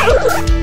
Ha ha ha!